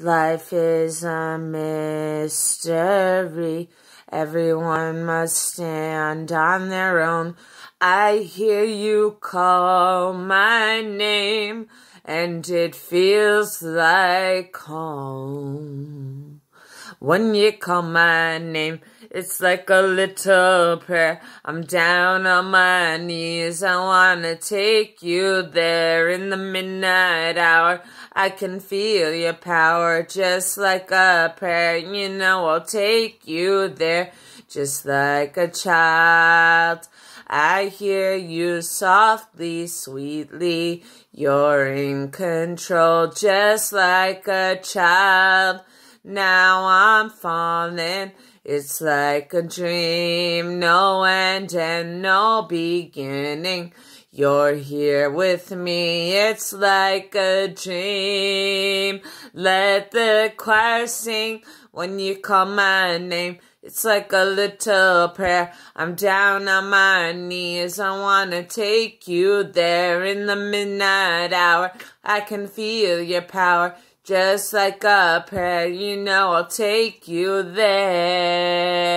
Life is a mystery. Everyone must stand on their own. I hear you call my name, and it feels like home. When you call my name, it's like a little prayer. I'm down on my knees. I wanna take you there in the midnight hour. I can feel your power just like a prayer. You know I'll take you there just like a child. I hear you softly, sweetly. You're in control just like a child. Now I'm falling it's like a dream, no end and no beginning. You're here with me, it's like a dream. Let the choir sing when you call my name. It's like a little prayer. I'm down on my knees. I wanna take you there in the midnight hour. I can feel your power. Just like a prayer, you know I'll take you there.